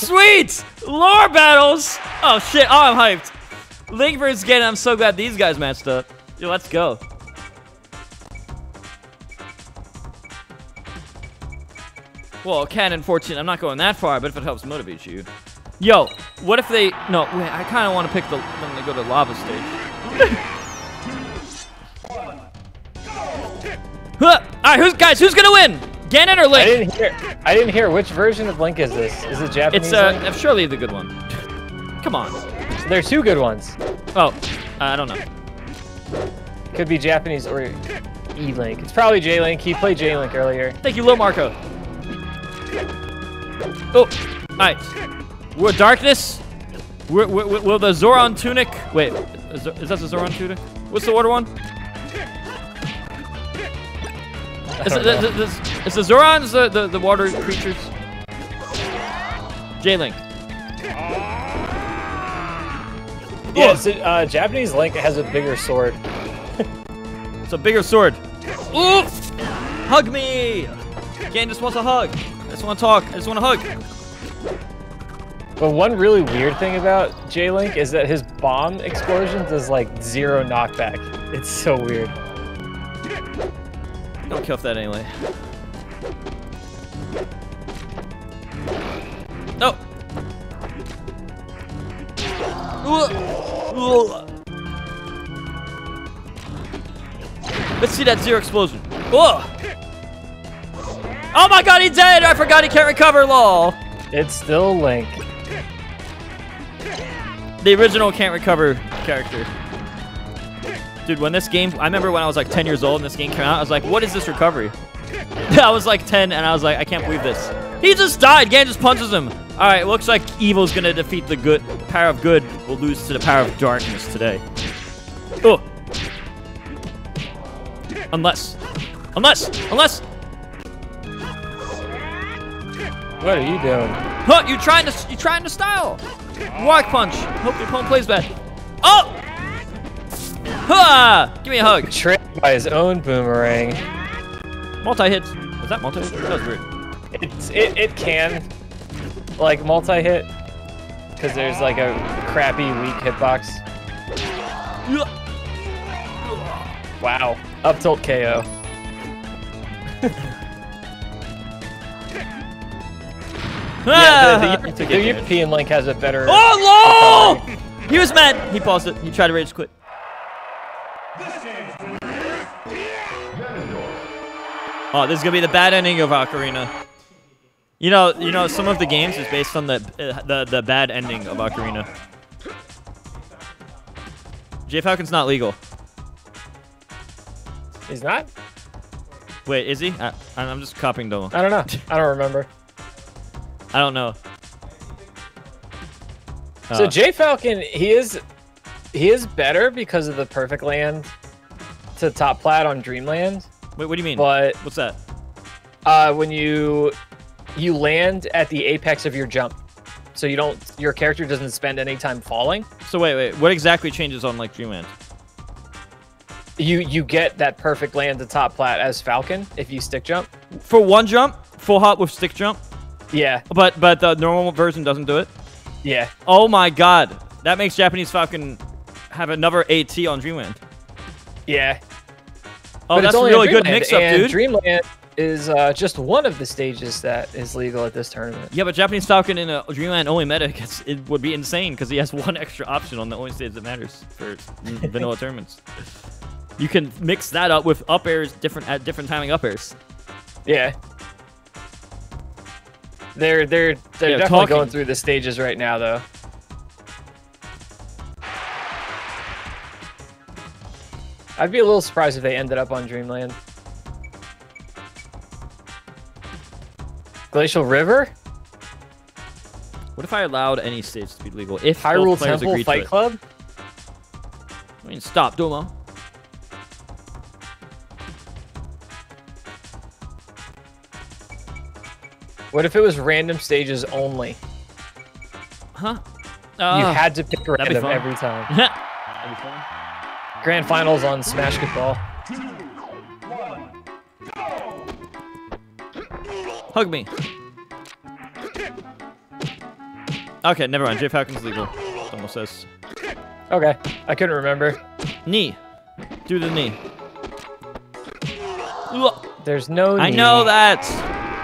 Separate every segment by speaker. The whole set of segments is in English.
Speaker 1: sweet! Lore battles! Oh, shit. Oh, I'm hyped. Link versus Ganon. I'm so glad these guys matched up. Yo, let's go. Well, Canon 14, I'm not going that far, but if it helps motivate you. Yo, what if they... No, wait, I kind of want to pick the when they go to lava stage. huh! All right, who's, guys, who's to win? Ganon or Link?
Speaker 2: I didn't hear. I didn't hear. Which version of Link is this? Is it Japanese?
Speaker 1: It's uh,
Speaker 2: Link?
Speaker 1: surely the good one. Come on.
Speaker 2: There are two good ones.
Speaker 1: Oh, I don't know.
Speaker 2: Could be Japanese or E-Link. It's probably J-Link. He played J-Link earlier.
Speaker 1: Thank you, Lil Marco. Oh, alright. We're darkness. We're, we're, will the Zoran tunic? Wait, is, is that the Zoran tunic? What's the order one? Is, the,
Speaker 2: know.
Speaker 1: the, the, is the Zorons the, the, the water creatures? J-Link.
Speaker 2: Yeah, so, uh, Japanese Link has a bigger sword.
Speaker 1: It's a bigger sword. Ooh! Hug me! Gain just wants a hug. I just want to talk. I just want to hug.
Speaker 2: But one really weird thing about J-Link is that his bomb explosion does like zero knockback. It's so weird.
Speaker 1: Don't kill that anyway. Oh! No. Let's see that zero explosion. Whoa. Oh my god, he's dead! I forgot he can't recover, lol.
Speaker 2: It's still Link.
Speaker 1: The original can't recover character. Dude, when this game, I remember when I was like 10 years old and this game came out, I was like, what is this recovery? I was like 10 and I was like, I can't believe this. He just died. Gan just punches him. All right, looks like evil's gonna defeat the good. The power of good will lose to the power of darkness today. Oh. Unless, unless, unless.
Speaker 2: What are you doing?
Speaker 1: Huh, you trying to you trying to style. Walk punch. Hope your opponent plays bad. Oh! Huh! Give me a hug.
Speaker 2: Tricked by his own boomerang.
Speaker 1: Multi-hits. Was that multi-hit? That was weird.
Speaker 2: It's it, it can like multi-hit because there's like a crappy weak hitbox. Wow. Up tilt KO. Yeah, the, the, ah!
Speaker 1: Took
Speaker 2: the. European Link has a better.
Speaker 1: Oh, lol! He was mad. He paused it. He tried to rage quit. Oh, this is gonna be the bad ending of Ocarina. You know, you know, some of the games is based on the uh, the the bad ending of Ocarina. J Falcon's not legal.
Speaker 2: He's not.
Speaker 1: Wait, is he? I, I'm just copying Domo.
Speaker 2: I don't know. I don't remember.
Speaker 1: I don't know.
Speaker 2: So
Speaker 1: Uh,
Speaker 2: J Falcon, he is he is better because of the perfect land to top plat on Dreamland.
Speaker 1: wait, what do you mean?
Speaker 2: But
Speaker 1: What's that?
Speaker 2: uh, when you you land at the apex of your jump, so you don't your character doesn't spend any time falling.
Speaker 1: So wait, wait. What exactly changes on like Dreamland?
Speaker 2: You you get that perfect land to top plat as Falcon if you stick jump.
Speaker 1: For one jump, full hop with stick jump,
Speaker 2: Yeah,
Speaker 1: but but the normal version doesn't do it.
Speaker 2: yeah,
Speaker 1: Oh my god, that makes Japanese Falcon have another AT on Dreamland.
Speaker 2: yeah.
Speaker 1: Oh,
Speaker 2: But
Speaker 1: that's a really good mix-up, dude.
Speaker 2: Dreamland is uh, just one of the stages that is legal at this tournament.
Speaker 1: yeah, but Japanese Falcon in a Dreamland only meta gets, it would be insane because he has one extra option on the only stage that matters for vanilla tournaments. You can mix that up with up airs different at different timing up airs.
Speaker 2: Yeah. They're they're they're
Speaker 1: Yeah,
Speaker 2: definitely
Speaker 1: talking.
Speaker 2: going through the stages right now though. I'd be a little surprised if they ended up on Dreamland. Glacial River?
Speaker 1: What if I allowed any stage to be legal? If
Speaker 2: Hyrule Temple Fight
Speaker 1: it?
Speaker 2: Club?
Speaker 1: I mean, stop, Domo.
Speaker 2: What if it was random stages only?
Speaker 1: Huh?
Speaker 2: you
Speaker 1: Uh,
Speaker 2: had to pick
Speaker 1: be
Speaker 2: random
Speaker 1: fun.
Speaker 2: every time. Grand finals on Smash Ball.
Speaker 1: Hug me. Okay, never mind. J Falcon's legal. Almost says.
Speaker 2: Okay, I couldn't remember.
Speaker 1: Knee. Do the knee.
Speaker 2: There's no.
Speaker 1: I
Speaker 2: knee.
Speaker 1: know that.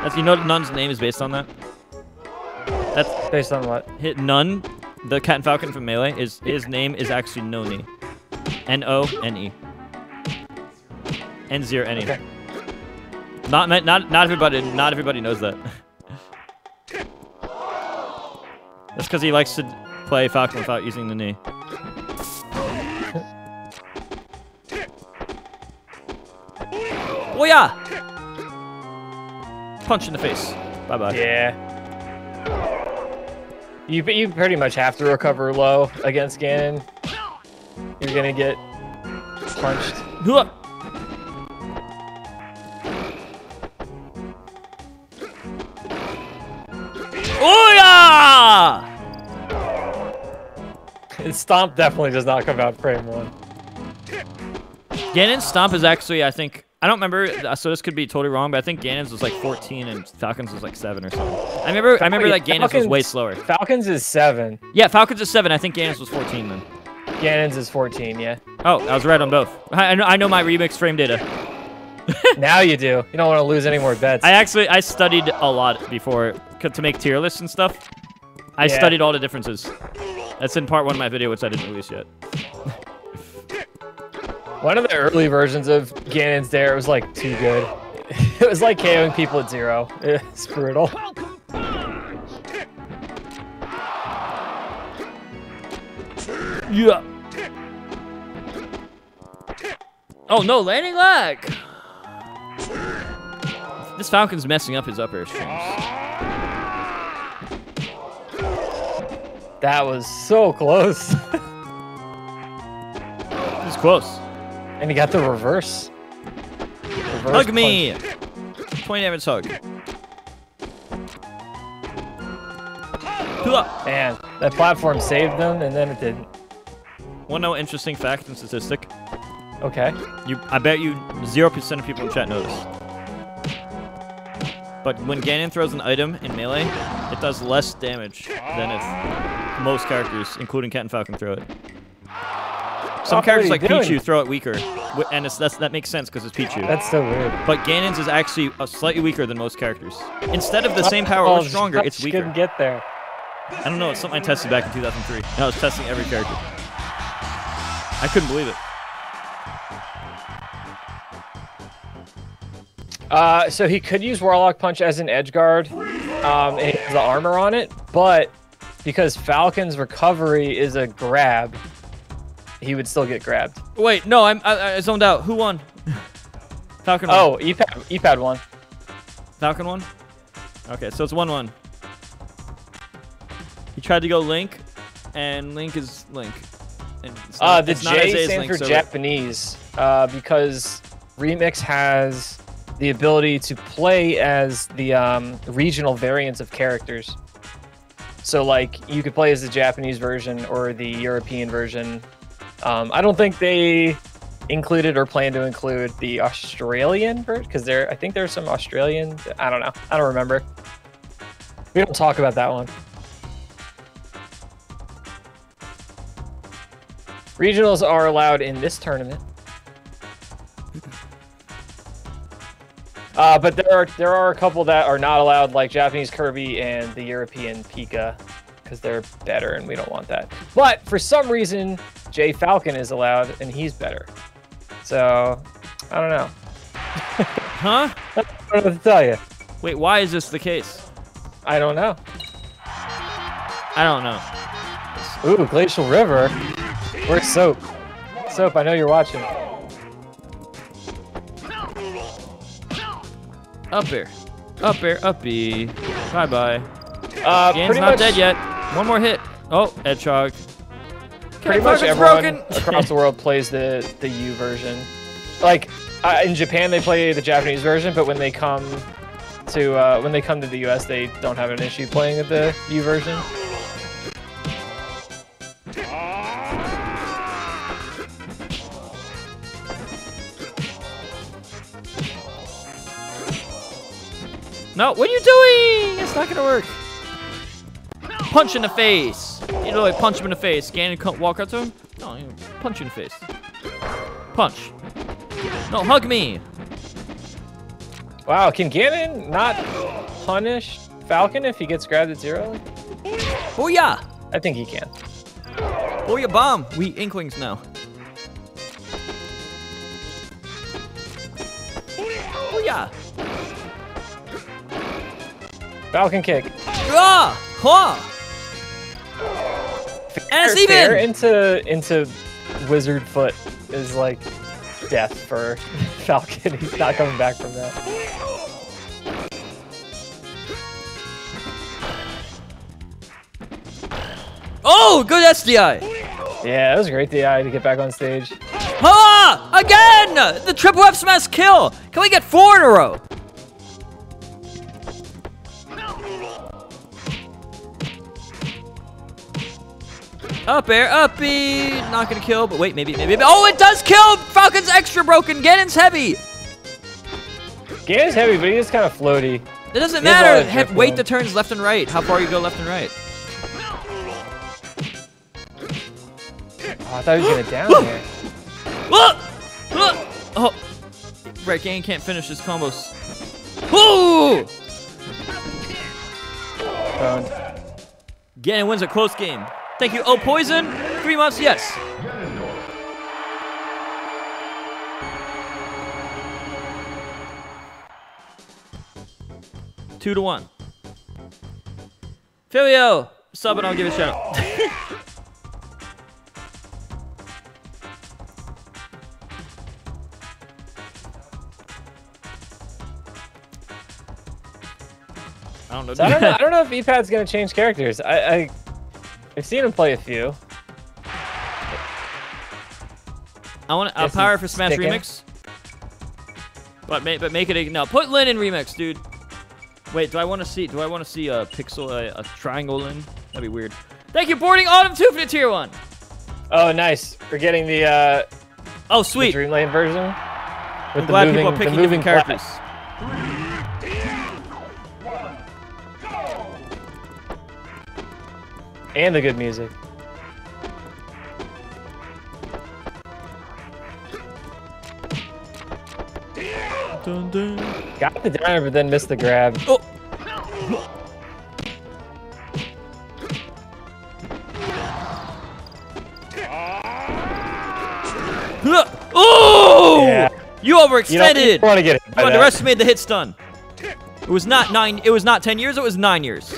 Speaker 1: That's you know n0ne's name is based on that. That's
Speaker 2: Based on what?
Speaker 1: hit Nun, the Captain Falcon from Melee. Is his name is actually Noni. N O N E. N zero N E.
Speaker 2: Okay.
Speaker 1: Not. Not not everybody. Not everybody knows that. That's because he likes to play Falcon without using the knee. Oh yeah! Punch in the face. Bye bye.
Speaker 2: Yeah. You you pretty much have to recover low against Ganon. You're gonna get punched.
Speaker 1: Oh yeah!
Speaker 2: And Stomp definitely does not come out frame one.
Speaker 1: Ganon's stomp is actually, I think, I don't remember, so this could be totally wrong, but I think Ganon's was like 14 and Falcon's was like 7 or something. I remember, I remember that Ganon's was way slower.
Speaker 2: Falcons is seven.
Speaker 1: Yeah, Falcon's is 7. I think Ganon's was 14 then.
Speaker 2: Ganon's is 14. Yeah.
Speaker 1: Oh, I was right on both. I, I know, I know my remix frame data.
Speaker 2: now you do. You don't want to lose any more bets.
Speaker 1: I actually, I studied a lot before to make tier lists and stuff. I
Speaker 2: Yeah.
Speaker 1: studied all the differences. That's in part one of my video, which I didn't release yet.
Speaker 2: One of the early versions of Ganon's dair was like too good. it was like KOing people at zero. It's brutal.
Speaker 1: Yeah. Oh no, landing lag! This Falcon's messing up his upper strings.
Speaker 2: That was so close.
Speaker 1: Is close.
Speaker 2: and he got the reverse. reverse
Speaker 1: Hug me! 20 damage hug.
Speaker 2: Punch. Man, that platform saved them, and then it didn't.
Speaker 1: One no interesting fact and statistic.
Speaker 2: Okay.
Speaker 1: You, I bet you 0% of people in chat know this. But when Ganon throws an item in melee, it does less damage than if most characters, including Captain Falcon, throw it. Some
Speaker 2: Oh,
Speaker 1: characters like
Speaker 2: doing?
Speaker 1: Pichu throw it weaker, and it's, that's, that makes sense because it's Pichu.
Speaker 2: That's so weird.
Speaker 1: but Ganon's is actually uh, slightly weaker than most characters. Instead of the same power
Speaker 2: Oh,
Speaker 1: or stronger, it's weaker.
Speaker 2: Couldn't get there.
Speaker 1: I don't know. It's something I tested back in 2003. And I was testing every character. I couldn't believe it.
Speaker 2: Uh, so he could use Warlock Punch as an edge guard, um, and he has the armor on it, but because Falcon's recovery is a grab, he would still get grabbed.
Speaker 1: Wait, no, I'm I, I zoned out. Who won? Falcon. won.
Speaker 2: Oh, EPAD, EPAD won.
Speaker 1: Falcon won. Okay, so it's one-one. He tried to go Link, and Link is Link.
Speaker 2: Uh, the
Speaker 1: not as A
Speaker 2: J stands for
Speaker 1: so
Speaker 2: Japanese, uh, because Remix has the ability to play as the um, regional variants of characters. So, like, you could play as the Japanese version or the European version. Um, I don't think they included or plan to include the Australian version because there, I think there's some Australian. I don't know. I don't remember. We don't talk about that one. Regionals are allowed in this tournament. Uh, but there are there are a couple that are not allowed, like Japanese Kirby and the European Pika, because they're better, and we don't want that. But for some reason, J Falcon is allowed, and he's better. So I don't know.
Speaker 1: Huh?
Speaker 2: I don't know what to tell you.
Speaker 1: Wait, why is this the case?
Speaker 2: I don't know.
Speaker 1: I don't know.
Speaker 2: Ooh, Glacial River. Where's Soap? Soap, I know you're watching.
Speaker 1: Up air. Up air, up B. Bye bye.
Speaker 2: Uh, pretty
Speaker 1: not
Speaker 2: much,
Speaker 1: dead yet. One more hit. Oh, Hedgehog.
Speaker 2: Pretty much everyone across the world plays the the U version. Like uh, in Japan, they play the Japanese version, but when they come to uh, when they come to the U.S., they don't have an issue playing with the U version.
Speaker 1: No, what are you doing? It's not gonna work. punch in the face. You know, like punch him in the face. Ganon come walk up to him. No, you punch in the face. Punch. No, hug me.
Speaker 2: Wow, can Ganon not punish Falcon if he gets grabbed at zero?
Speaker 1: Oh yeah.
Speaker 2: I think he can.
Speaker 1: Oh yeah, bomb. We inklings now.
Speaker 2: Falcon kick.
Speaker 1: Ah! Ha! And it's even.
Speaker 2: into into Wizard Foot is like death for Falcon. He's not coming back from that.
Speaker 1: Oh, good SDI.
Speaker 2: Yeah, that was a great DI to get back on stage.
Speaker 1: Ha! Again! The triple F smash kill. Can we get four in a row? Up air, up B. Not gonna kill, but wait, maybe, maybe. Oh, it does kill! Falcon's extra broken. Ganon's heavy.
Speaker 2: Ganon's heavy, but he is kind of floaty.
Speaker 1: It doesn't
Speaker 2: He has a lot
Speaker 1: matter. He- wait the turns left and right. How far you go left and right.
Speaker 2: Oh, I thought he was gonna down here.
Speaker 1: Ah! Ah! Oh, right. Ganon can't finish his combos. Ooh! Ganon wins a close game. Thank you. Oh, poison. Three months. Yes. Two to one. Filio, sub and I'll give it a shout out. I don't know.
Speaker 2: So I don't know. I don't know if E-Pad's gonna change characters. I, I I've seen him play a few.
Speaker 1: I want a
Speaker 2: Guess
Speaker 1: Power for Smash
Speaker 2: sticking.
Speaker 1: remix. But make but make it a no. Put Lin in remix, dude. Wait, do I want to see? Do I want to see a pixel a, a triangle Lin? That'd be weird. Thank you, boarding Autumn two for the tier one.
Speaker 2: Oh, nice. We're getting the uh,
Speaker 1: Oh, sweet.
Speaker 2: Dream Lane version. With
Speaker 1: I'm
Speaker 2: the
Speaker 1: glad
Speaker 2: moving,
Speaker 1: people are
Speaker 2: the
Speaker 1: picking
Speaker 2: moving
Speaker 1: different characters.
Speaker 2: And the good music.
Speaker 1: Dun, dun.
Speaker 2: Got the downer, but then missed the grab.
Speaker 1: Oh. Huh. Oh!
Speaker 2: Yeah.
Speaker 1: You
Speaker 2: You don't
Speaker 1: overextended.
Speaker 2: want to get it. by
Speaker 1: You
Speaker 2: that.
Speaker 1: underestimated the hit stun. It was not nine. It was not ten years. It was nine years.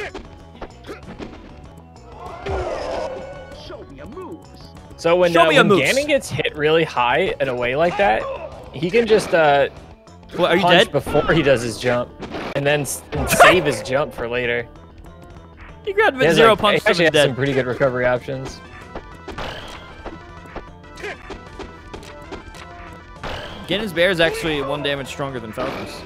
Speaker 2: So when, uh, when. Ganon gets hit really high in a way like that, he can just uh,
Speaker 1: What, are you
Speaker 2: punch
Speaker 1: dead?
Speaker 2: before he does his jump, and then and save his jump for later.
Speaker 1: He grabbed
Speaker 2: He
Speaker 1: with zero
Speaker 2: like,
Speaker 1: punch.
Speaker 2: he actually has
Speaker 1: dead.
Speaker 2: some pretty good recovery options.
Speaker 1: Ganon's bair is actually one damage stronger than Falcon's.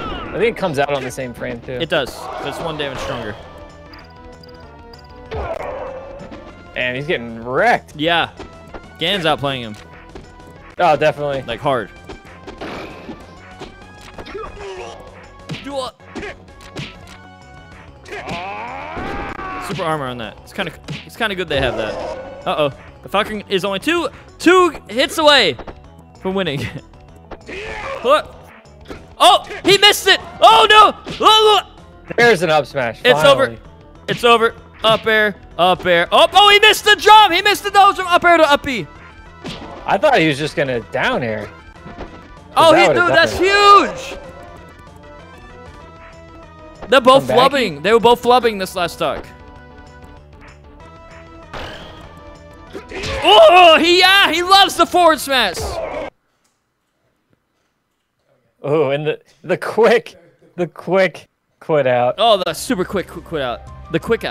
Speaker 2: I think it comes out on the same frame too.
Speaker 1: It does. but It's one damage stronger.
Speaker 2: And he's getting wrecked.
Speaker 1: Yeah. Ganon's outplaying him.
Speaker 2: Oh, definitely.
Speaker 1: Like hard. Super armor on that. It's kind of it's kind of good they have that. Uh oh. The Falcon is only two two hits away from winning. What? Oh, he missed it. Oh no. Oh.
Speaker 2: There's an up smash.
Speaker 1: It's over. It's over. Up air. Up air. Oh, oh, he missed the jump. He missed the nose from up air to up B.
Speaker 2: I thought he was just gonna down air.
Speaker 1: Oh,
Speaker 2: that
Speaker 1: he, dude, that's
Speaker 2: it.
Speaker 1: huge. They're both
Speaker 2: back.
Speaker 1: flubbing. They were both flubbing this last stock. Oh, he yeah, he loves the forward smash.
Speaker 2: Oh, and the the quick, the quick quit out.
Speaker 1: Oh, the super quick quick quit out. The quick out.